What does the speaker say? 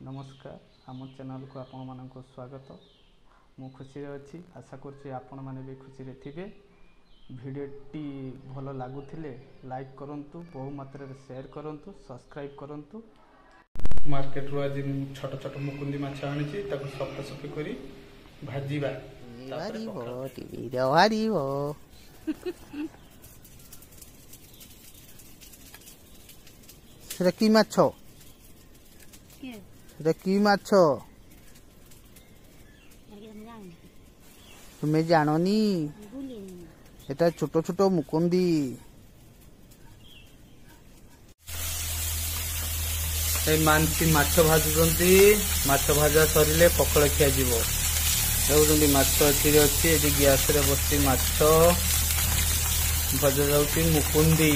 ନମସ୍କାର ଆମ ଚ୍ୟାନେଲକୁ ଆପଣମାନଙ୍କୁ ସ୍ୱାଗତ ମୁଁ ଖୁସିରେ ଅଛି ଆଶା କରୁଛି ଆପଣମାନେ ବି ଖୁସିରେ ଥିବେ ଭିଡ଼ିଓଟି ଭଲ ଲାଗୁଥିଲେ ଲାଇକ୍ କରନ୍ତୁ ବହୁ ମାତ୍ରାରେ ସେୟାର କରନ୍ତୁ ସବସ୍କ୍ରାଇବ୍ କରନ୍ତୁ ମାର୍କେଟରୁ ଆଜି ମୁଁ ଛୋଟ ଛୋଟ ମୁକୁନ୍ଦି ମାଛ ଆଣିଛି ତାକୁ ସଫାସଫି କରି ଭାଜିବା ବାହାରିବ সেটা কি মাছ এটা কি মাছ তুমি জাননি এটা ছোট ছোট মুকুন্দি এই মানসি মাছ ভাজুଛନ୍ତି মাছ ভাজা সরিলে ପଖାଳ ଖିଆଯିବ ଦେଖୁଛନ୍ତି ମାଛ ଏଥିରେ ଅଛି ଏଠି ଗ୍ୟାସରେ ବସି ମାଛ ଭଜା ଯାଉଛି ମୁକୁନ୍ଦି